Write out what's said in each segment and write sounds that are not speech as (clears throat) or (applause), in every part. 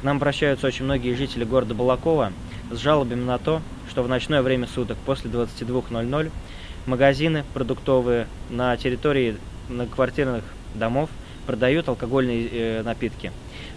К нам обращаются очень многие жители города Балакова с жалобами на то, что в ночное время суток после 22.00 магазины продуктовые на территории многоквартирных домов продают алкогольные э, напитки.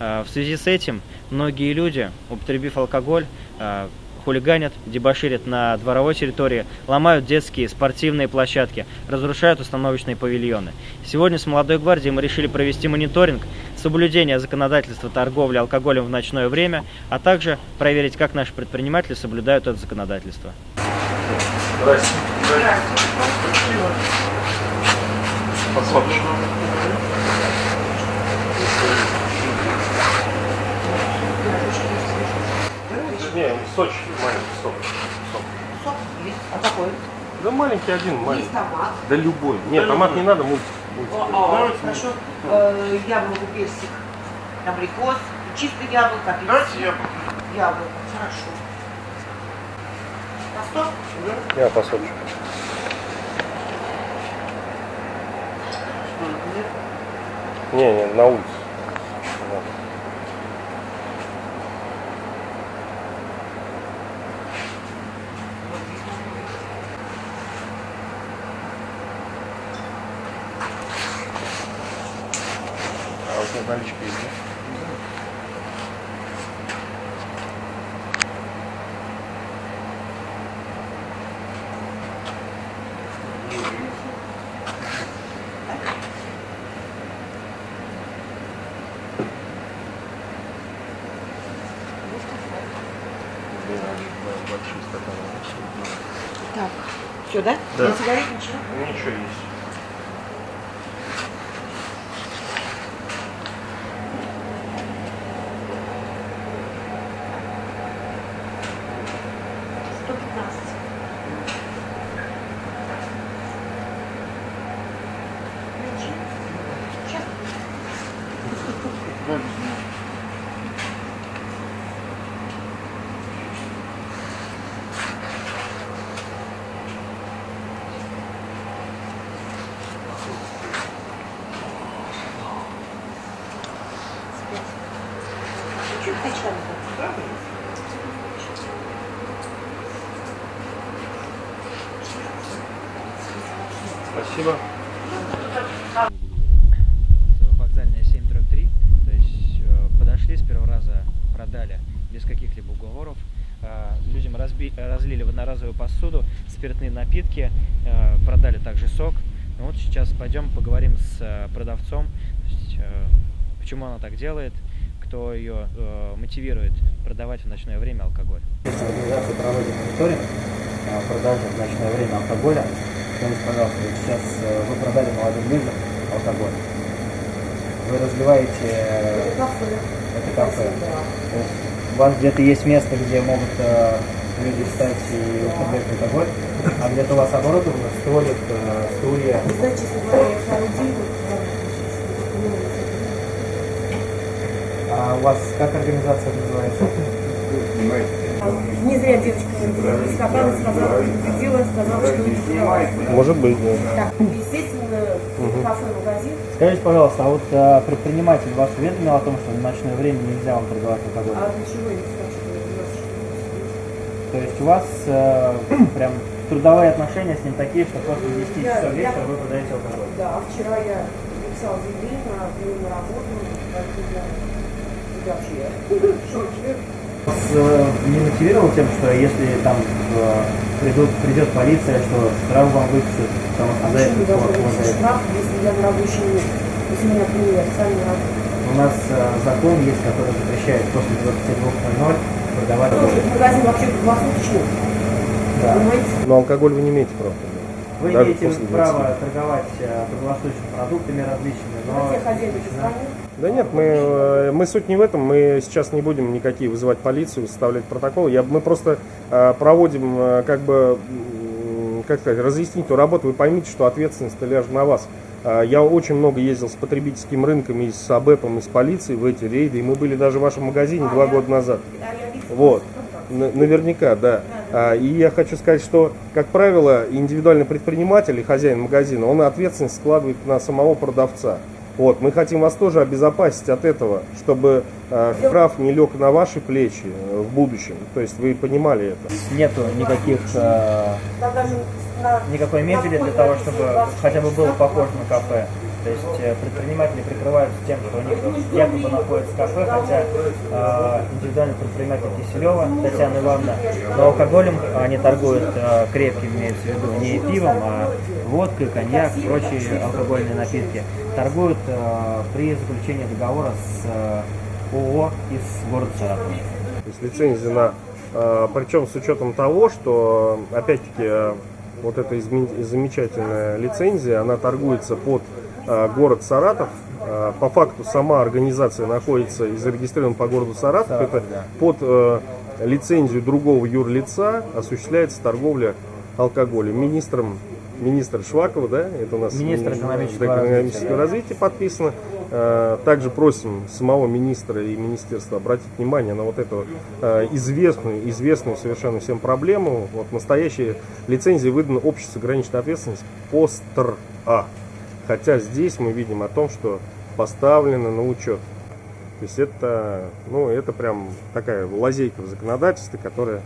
Э, в связи с этим многие люди, употребив алкоголь, э, хулиганят, дебоширят на дворовой территории, ломают детские спортивные площадки, разрушают установочные павильоны. Сегодня с молодой гвардией мы решили провести мониторинг соблюдения законодательства торговли алкоголем в ночное время, а также проверить, как наши предприниматели соблюдают это законодательство. Посмотрим. Не, Сочи маленький сок. сок. Сок есть. А какой? Да маленький один, маленький. Есть томат. Да любой. Нет, томат не надо, мультик. мультик. О, о, хорошо. Э, яблоко, персик, абрикос, чистый яблоко, апельсин. Давайте я. Яблоко. Хорошо. На сто? Я по Сочи. Не, не, на улице. Вот. А у тебя наличка есть, да? Большие стаканы. Так. Все, да? Да. На сигарет ничего? Ничего есть. Чуть качали. Спасибо. Вокзальная 7 дробь 3, то есть э, подошли с первого раза, продали без каких-либо уговоров, э, людям разлили в одноразовую посуду спиртные напитки, э, продали также сок. Ну вот сейчас пойдем поговорим с продавцом, почему она так делает, кто ее э, мотивирует продавать в ночное время алкоголь. Организация проводит мониторинг э, продажи в ночное время алкоголя. Скажите, пожалуйста, вот сейчас э, вы продали молодым людям алкоголь. Вы разливаете э, Кафе. это кафе. Да. У вас где-то есть место, где могут э, люди встать и употреблять алкоголь, а где-то у вас оборудовано столик, э, стулья. Вы знаете, честно говоря, я второй день вот, А у вас как организация называется? Не зря девочка скакала, сказала, предупредила, сказала, что не снимает. Может быть, да. Так, естественно, кафе, магазин. Скажите, пожалуйста, а вот э, предприниматель вас уведомил о том, что в ночное время нельзя вам торговать алкоголем? А для чего я скажу, что у нас То есть у вас э, (clears throat) прям трудовые отношения с ним такие, что после 10 Я- часов я- вечера вы продаете алкоголь? Да, вчера я написала заявление на прием на работу, не мотивировал тем, что если там э, придут, придет полиция, что штраф вам выпишут, потому что за это штраф, если я на рабочем месте? Если меня приняли официально. У нас э, закон есть, который запрещает после 22.00 продавать. Магазин вообще круглосуточный, Да. понимаете? Но алкоголь вы не имеете права. Вы Даже имеете после 20. право торговать э, круглосуточными продуктами различными, но я хозяин этой страны. Да нет, мы, э, мы суть не в этом, мы сейчас не будем никакие вызывать полицию, составлять протоколы. Я, мы просто э, проводим, э, как бы, как сказать, разъяснительную работу. Вы поймите, что ответственность ляжет на вас. Я очень много ездил с потребительским рынком и с АБЭПом, и с полицией в эти рейды. И мы были даже в вашем магазине А, два я- года назад. Да. Вот. Наверняка, да. А, И я хочу сказать, что, как правило, индивидуальный предприниматель и хозяин магазина, он ответственность складывает на самого продавца. Вот, мы хотим вас тоже обезопасить от этого, чтобы э, прав не лег на ваши плечи э, в будущем. То есть вы понимали это. Нету никаких э, никакой мебели для того, чтобы хотя бы было похоже на кафе. То есть э, предприниматели прикрываются тем, что у них якобы находится кафе, хотя э, индивидуальный предприниматель Киселева, Татьяна Ивановна, но алкоголем они торгуют э, крепким, имеется в виду, не пивом, а водкой, коньяк, прочие алкогольные напитки. Торгуют э, при заключении договора с э, ООО из города Саратова. То есть лицензия на... э, причем с учетом того, что, опять-таки, э, вот эта замечательная лицензия, она торгуется под город Саратов. Э, по факту сама организация находится и зарегистрирована по городу Саратов. Саратов, Это да. под э, лицензию другого юрлица осуществляется торговля алкоголем. Министром министр Швакова, да, это у нас Министр ми- экономического экономического развития подписано. Э, Также просим самого министра и министерства обратить внимание на вот эту э, известную, известную совершенно всем проблему. Вот настоящая лицензия выдана обществу ограниченной ответственностью ПОСТР А. Хотя здесь мы видим о том, что поставлено на учет. То есть это, ну, это прям такая лазейка в законодательстве, которая...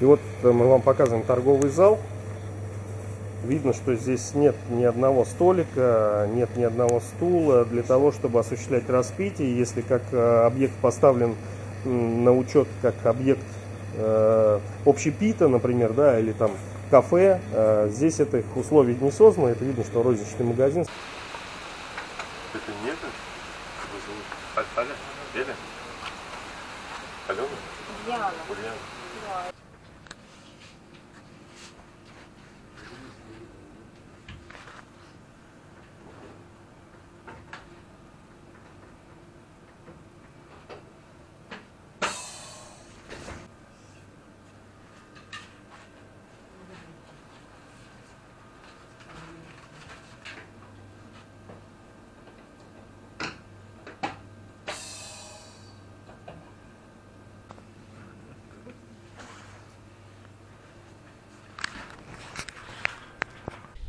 И вот мы вам показываем торговый зал. Видно, что здесь нет ни одного столика, нет ни одного стула для того, чтобы осуществлять распитие. Если как э, объект поставлен на учет как объект э, общепита, например, да, или там кафе, э, здесь этих условий не создано. Это видно, что розничный магазин. Это не это? А- Аля? Эля? Алена? Яна. Ульяна?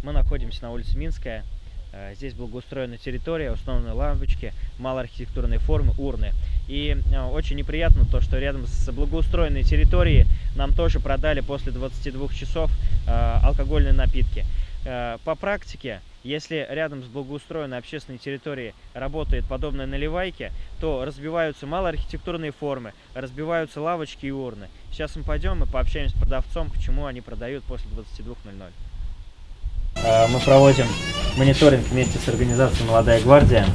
Мы находимся на улице Минская. Э, Здесь благоустроена территория, установлены лампочки, малоархитектурные формы, урны. И э, очень неприятно то, что рядом с благоустроенной территорией нам тоже продали после 22 часов э, алкогольные напитки. По практике, если рядом с благоустроенной общественной территорией работает подобная наливайки, то разбиваются малоархитектурные формы, разбиваются лавочки и урны. Сейчас мы пойдем и пообщаемся с продавцом, почему они продают после 22.00. Э, Мы проводим мониторинг вместе с организацией «Молодая гвардия».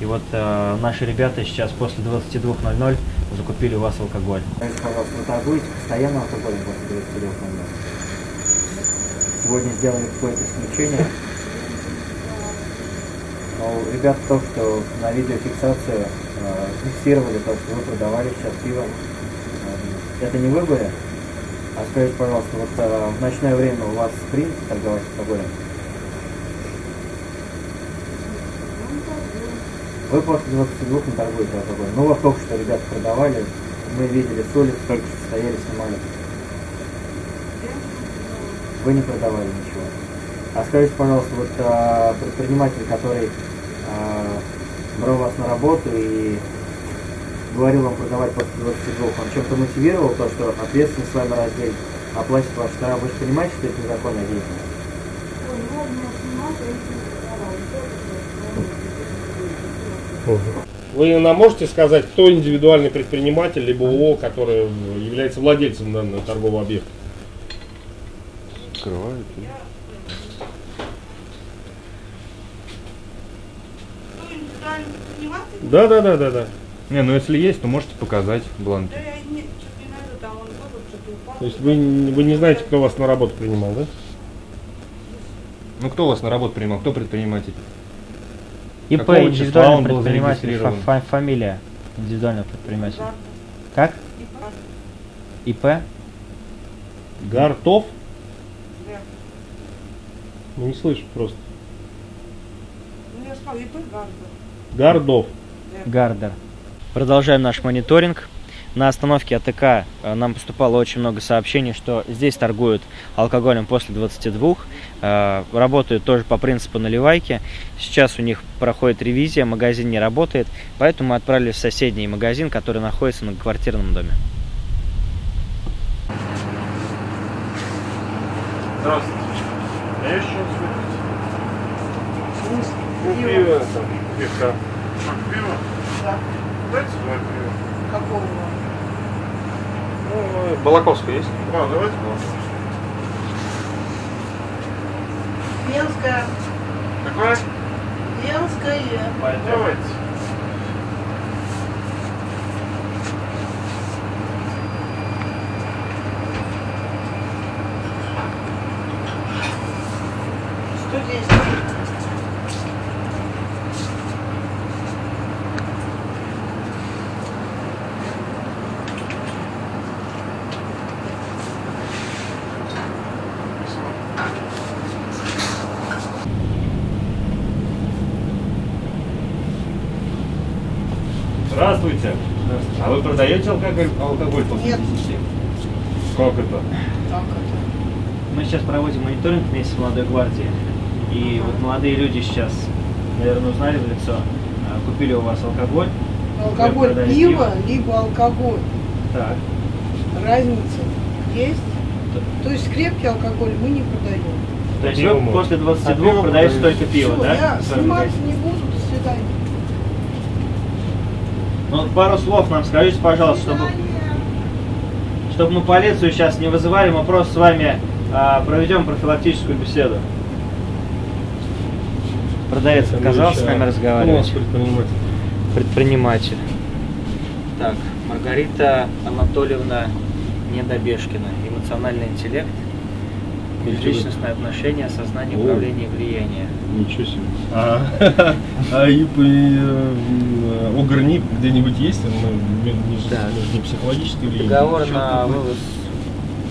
И вот э, наши ребята сейчас после 22.00 закупили у вас алкоголь. Скажите, пожалуйста, вы торгуете постоянно алкоголем после 22.00? Сегодня сделали какое-то исключение. Но ребята только что на видеофиксацию э, фиксировали то, что вы продавали сейчас пиво. Э, Это не вы были? А скажите, пожалуйста, вот э, в ночное время у вас принято торговать алкоголем? Вы после 22 не торгуете алкоголем. Ну вот только что ребята продавали, мы видели с улицы, только что стояли, снимали. Вы не продавали ничего. А скажите, пожалуйста, вот а, предприниматель, который а, брал вас на работу и говорил вам продавать после 22, он чем-то мотивировал то, что ответственность с вами разделить, оплатит ваш штраф. Вы же понимаете, что это незаконная деятельность? Вы нам можете сказать, кто индивидуальный предприниматель, либо ООО, который является владельцем данного торгового объекта? Открывают. Кто индивидуальный предприниматель? Да, да, да, да, да. Не, ну если есть, то можете показать бланки. Да я не, что-то не найду, там он был, что-то упал. То есть вы, вы не знаете, кто вас на работу принимал, да? Ну кто вас на работу принимал? Кто предприниматель? ИП, Какого числа индивидуальный он был предприниматель, зарегистрирован? фа- фа- фамилия индивидуального предпринимателя. Как? ИП? Гартов? Да. Ну, не слышу просто. Ну я сказал, ИП Гарда. Гардов. Гардер. Продолжаем наш мониторинг. На остановке АТК э, нам поступало очень много сообщений, что здесь торгуют алкоголем после 22, э, работают тоже по принципу наливайки. Сейчас у них проходит ревизия, магазин не работает, поэтому мы отправились в соседний магазин, который находится на квартирном доме. Здравствуйте. А есть что выпить? Ну, пиво, там, пивка. Пиво? Да. Дайте два пива. Какого? Ну, Балаковская есть? А, давайте Балаковское. Венская. Какое? Венская. Давайте. Что здесь? Здравствуйте. А вы продаете алкоголь, алкоголь после Нет. 10? Как это? Мы сейчас проводим мониторинг вместе с молодой гвардией. И вот молодые люди сейчас, наверное, узнали в лицо, а, купили у вас алкоголь. Алкоголь продали пиво, либо алкоголь. Так. Разница есть. То есть крепкий алкоголь мы не продаем. То есть Пиво вы после А 22 пиво продаете только пиво, Всё, да? я снимать не буду, до свидания. Ну, вот пару слов нам скажите, пожалуйста, чтобы, чтобы мы полицию сейчас не вызывали, мы просто с вами а, проведем профилактическую беседу. Продавец отказался с нами Ну, разговаривать. предприниматель. Предприниматель. Так, Маргарита Анатольевна Недобешкина. Эмоциональный интеллект, межличностные отношения, осознание, О. управление и влияние. Ничего себе. А, (laughs) а ИП э, ОГРНИП где-нибудь есть? Он, ну, не, не- Да. не психологический или Договор на вывоз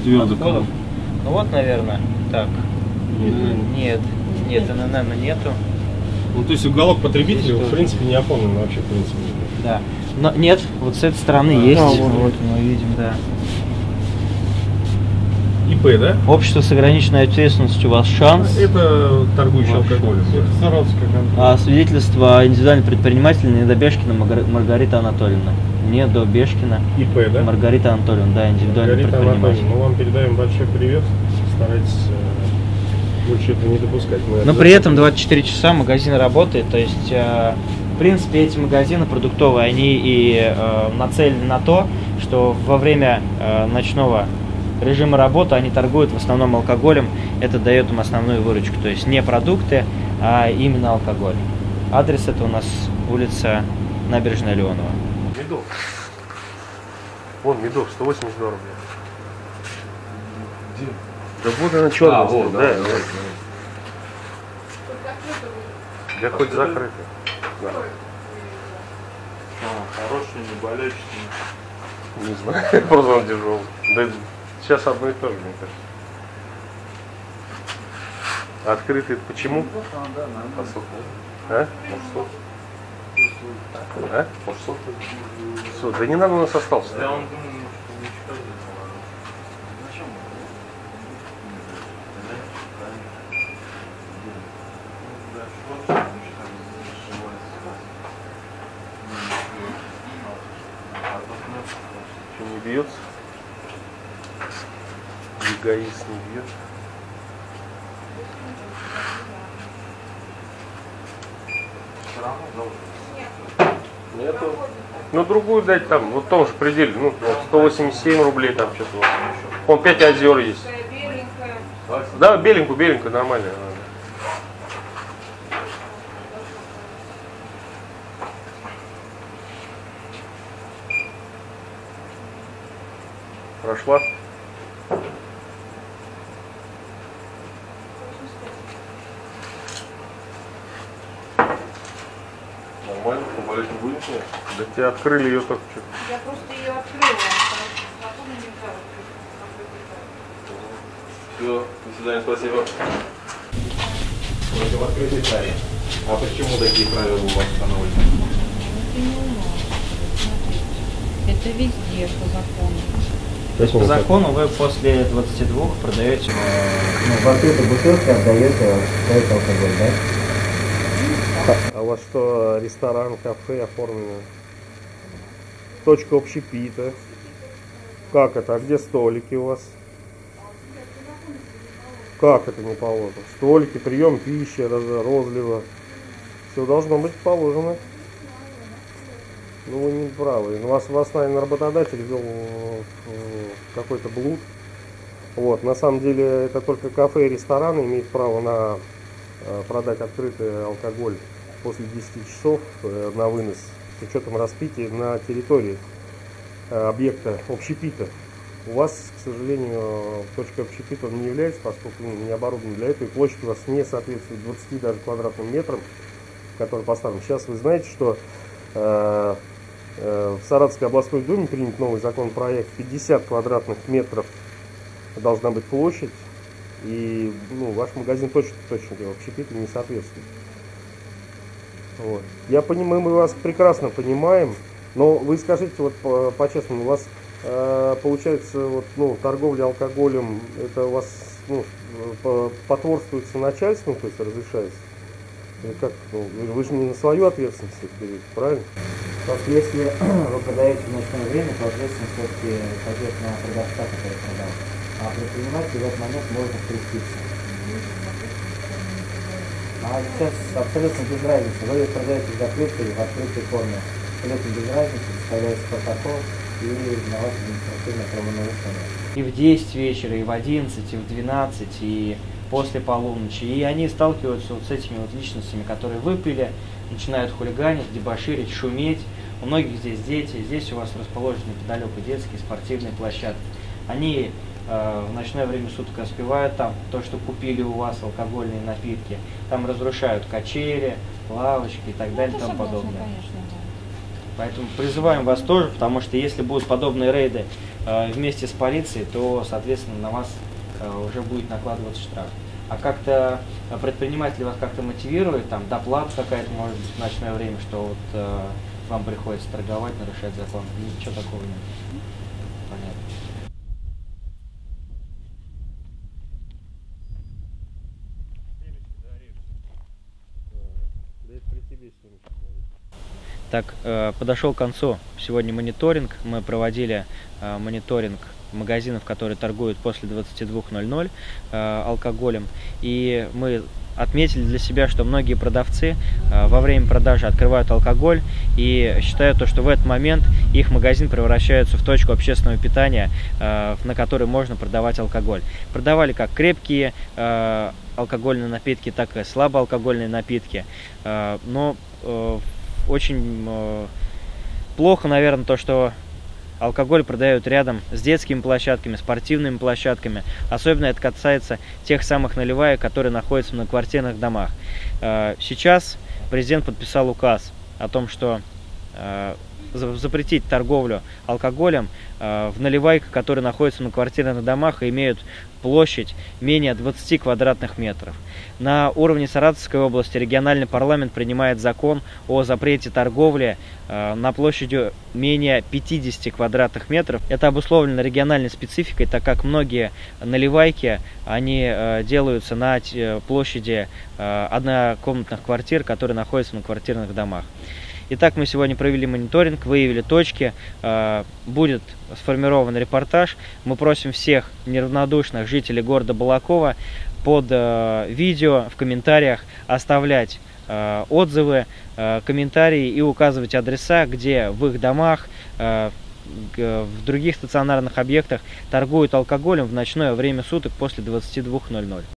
Твердо отходов. Ну вот, наверное, так. Нет, Нет, нет, ННН нету. Ну, то есть уголок потребителя, в принципе, не оформлен вообще, в принципе. Да. Но нет, вот с этой стороны А, есть. а, вот, вот. мы видим, да. ИП, да? Общество с ограниченной ответственностью у вас шанс. Это торгующий Ваш. алкоголем. Саратовская компания. А свидетельство индивидуальный предприниматель Недобешкина Магар- Маргарита Анатольевна. Недобешкина ИП, да? Маргарита Анатольевна, да, индивидуальный Маргарита предприниматель. Анатольевна, мы вам передаем большой привет. Старайтесь э, больше этого не допускать. Мы Но при этом 24 часа магазин работает, то есть, э, в принципе, эти магазины продуктовые, они и э, нацелены на то, что во время э, ночного режима работы они торгуют в основном алкоголем, это дает им основную выручку, то есть не продукты, а именно алкоголь. Адрес это у нас улица Набережная Леонова. Медов. Вон, медов, 180 долларов. Где? Да вот она черная. А, вот, да, да, да. да, Да хоть закрыто. Да. Хороший, не болеющий. Не знаю, (laughs) просто он тяжелый. Да сейчас одно и то же, мне кажется. Открытый это почему? Посол. А? Может, сок? А? Сок? Сок. Да не надо, у нас остался. Зачем? Что, не бьется? Эгоист не бьет. Нету. Ну другую дать там, вот в том же пределе, ну вот 187 рублей там что-то. Вон 5 озер есть. Да, беленькую, беленькую, нормально. Прошла? Нормально, поболеть не будем? Да тебе открыли ее только что. Я просто ее открыла. Нельзя Все, до свидания, спасибо. Это в открытой таре. А почему такие правила у вас установлены? Это Это везде по закону. То есть по закону вы после 22 продаете Ну, в открытой бутылке отдаете стоит алкоголь, да? А вас что, ресторан, кафе оформлено? Точка общепита. Как это? А где столики у вас? Как это не положено? Столики, прием пищи, розлива. Все должно быть положено. Ну вы не правы. У вас, вас, наверное, работодатель ввел в какой-то блуд. Вот, на самом деле это только кафе и рестораны имеют право на э, продать открытый алкоголь после 10 часов э, на вынос с учетом распития на территории э, объекта общепита. У вас, к сожалению, точка общепита не является, поскольку ну, не оборудована для этого, и площадь у вас не соответствует 20 даже квадратным метрам, который поставлен. Сейчас вы знаете, что э, в Саратовской областной думе принят новый законопроект 50 квадратных метров должна быть площадь, и ну, ваш магазин точно, точно общепиту не соответствует. Вот. Я понимаю, мы вас прекрасно понимаем, но вы скажите вот по- по-честному, у вас э, получается вот, ну, торговля алкоголем, это у вас ну, по- потворствуется начальством, то есть разрешается? Или как? Ну, вы- же не на свою ответственность это берете, правильно? Просто если (clears throat) вы продаете в ночное время, то ответственность все-таки пойдет на продавца, который продал. А предприниматель в этот момент может креститься. А сейчас абсолютно без разницы. Вы продаете в закрытой в открытой форме. Абсолютно без разницы, составляется протокол и на вас административное правонарушение. и в 10 вечера, и в 11, и в 12, и после полуночи. И они сталкиваются вот с этими вот личностями, которые выпили, начинают хулиганить, дебоширить, шуметь. У многих здесь дети, здесь у вас расположены неподалеку детские спортивные площадки. Они в ночное время суток распивают там то, что купили у вас, алкогольные напитки. Там разрушают качели, лавочки и так далее и тому подобное. Поэтому призываем вас тоже, потому что если будут подобные рейды э, вместе с полицией, то, соответственно, на вас э, уже будет накладываться штраф. А как-то э, предприниматели вас как-то мотивируют, там доплата какая-то может быть в ночное время, что вот э, вам приходится торговать, нарушать закон. Ничего такого нет. Так, э, подошел к концу сегодня мониторинг. Мы проводили э, мониторинг магазинов, которые торгуют после 22.00 э, алкоголем. И мы отметили для себя, что многие продавцы э, во время продажи открывают алкоголь и считают, то, что в этот момент их магазин превращается в точку общественного питания, э, на которой можно продавать алкоголь. Продавали как крепкие э, алкогольные напитки, так и слабоалкогольные напитки. Но очень плохо, наверное, то, что алкоголь продают рядом с детскими площадками, спортивными площадками. Особенно это касается тех самых наливаек, которые находятся на квартирных домах. Э, Сейчас президент подписал указ о том, что э, за- запретить торговлю алкоголем э, в наливайках, которые находятся на квартирных домах и имеют площадь менее 20 квадратных метров. На уровне Саратовской области региональный парламент принимает закон о запрете торговли э, на площади менее 50 квадратных метров. Это обусловлено региональной спецификой, так как многие наливайки, они э, делаются на те- площади э, однокомнатных квартир, которые находятся на квартирных домах. Итак, мы сегодня провели мониторинг, выявили точки, э, будет сформирован репортаж. Мы просим всех неравнодушных жителей города Балакова под э, видео в комментариях оставлять э, отзывы, комментарии и указывать адреса, где в их домах, в других стационарных объектах торгуют алкоголем в ночное время суток после 22.00.